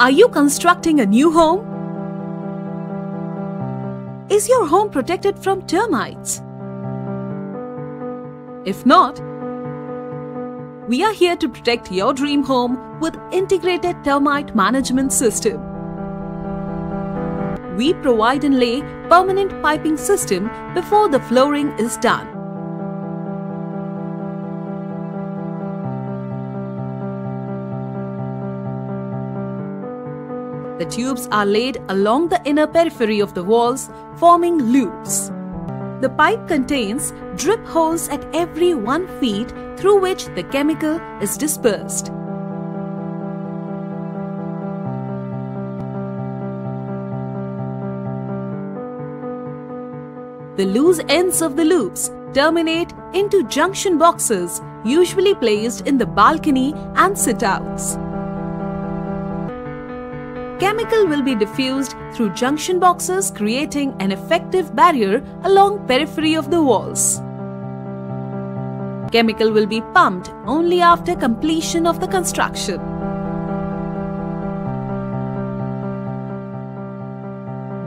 Are you constructing a new home? Is your home protected from termites? If not, we are here to protect your dream home with integrated termite management system. We provide and lay permanent piping system before the flooring is done. The tubes are laid along the inner periphery of the walls, forming loops. The pipe contains drip holes at every 1 feet through which the chemical is dispersed. The loose ends of the loops terminate into junction boxes usually placed in the balcony and sit-outs. Chemical will be diffused through junction boxes creating an effective barrier along periphery of the walls. Chemical will be pumped only after completion of the construction.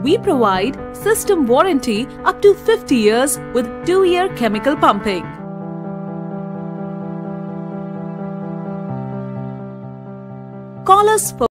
We provide system warranty up to 50 years with 2-year chemical pumping. Call us for